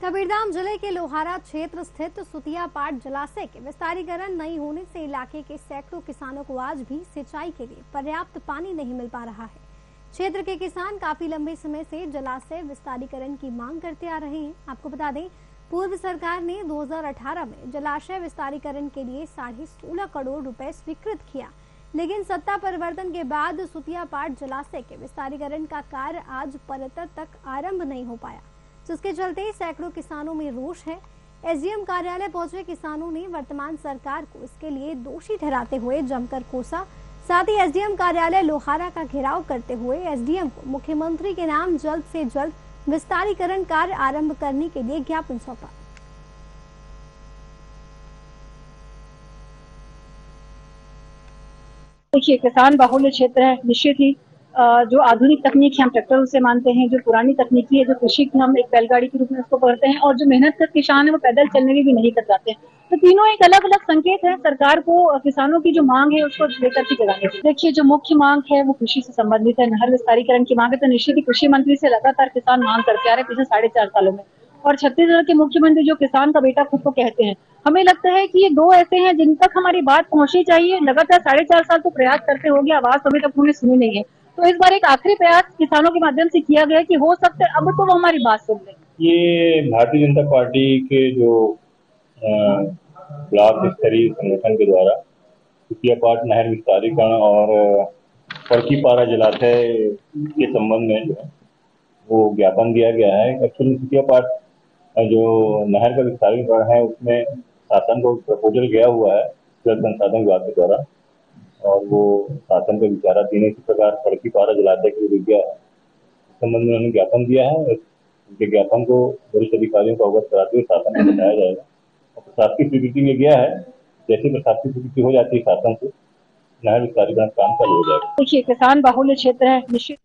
कबीरधाम ज़िले के लोहारा क्षेत्र स्थित सुतिया पाट जलाशय के विस्तारीकरण नहीं होने से इलाके के सैकड़ों किसानों को आज भी सिंचाई के लिए पर्याप्त पानी नहीं मिल पा रहा है। क्षेत्र के किसान काफ़ी लंबे समय से जलाशय विस्तारीकरण की मांग करते आ रहे हैं। आपको बता दें, पूर्व सरकार ने 2018 में जलाशय विस्तारीकरण के लिए साढ़े सोलह करोड़ रुपए स्वीकृत किया। लेकिन सत्ता परिवर्तन के बाद सुतिया पाट जलाशय के विस्तारीकरण का कार्य आज परतर तक आरंभ नहीं हो पाया। जिसके चलते सैकड़ों किसानों में रोष है। एसडीएम कार्यालय पहुँचे किसानों ने वर्तमान सरकार को इसके लिए दोषी ठहराते हुए जमकर कोसा। साथ ही एसडीएम कार्यालय लोहारा का घेराव करते हुए एसडीएम को मुख्यमंत्री के नाम जल्द से जल्द विस्तारीकरण कार्य आरंभ करने के लिए ज्ञापन सौंपा। देखिए, किसान बाहुल्य क्षेत्र है, निश्चित ही जो आधुनिक तकनीक है हम ट्रैक्टर उसे मानते हैं, जो पुरानी तकनीकी है, जो कृषि की हम एक बैलगाड़ी के रूप में उसको पढ़ते हैं और जो मेहनत कर किसान है, वो पैदल चलने की भी नहीं कर जाते तो तीनों एक अलग अलग संकेत है। सरकार को किसानों की जो मांग है, उसको लेकर के जगाने की। देखिए, जो मुख्य मांग है, वो कृषि से संबंधित है। नहर विस्तारीकरण की मांग है तो निश्चित ही कृषि मंत्री से लगातार किसान मांग करते आ रहे पिछले साढ़े चार सालों में। और छत्तीसगढ़ के मुख्यमंत्री, जो किसान का बेटा खुद को कहते हैं, हमें लगता है कि ये दो ऐसे हैं जिन तक हमारी बात पहुंचनी चाहिए। लगातार साढ़े चार साल तो प्रयास करते हो गए आवाज़ अभी तक उन्हें सुनी नहीं है। तो इस बार एक आखिरी प्रयास किसानों के माध्यम से किया गया कि हो सकता है अब तो वो हमारी बात सुन लें। ये भारतीय जनता पार्टी के जो ब्लॉक स्तरीय संगठन के द्वारा सुकिया पाट नहर विस्तारीकरण और फड़की पारा जलाशय के संबंध में जो है, वो ज्ञापन दिया गया है। एक्चुअली सुकिया पाट जो नहर का विस्तारीकरण है, उसमें शासन को प्रपोजल गया हुआ है, जल संसाधन विभाग के द्वारा। और वो शासन का विचारा देने इसी प्रकार सड़की पारा जलाते के है इस संबंध में उन्होंने ज्ञापन दिया है उनके ज्ञापन को वरिष्ठ अधिकारियों को अवगत कराते हुए शासन में बताया जाएगा। और प्रशासकीय स्वीकृति में गया है, जैसे प्रशासकीय स्वीकृति हो जाती है शासन से नहर विस्तारीकरण काम चालू हो जाएगा। किसान बाहुल्य क्षेत्र है, निश्चित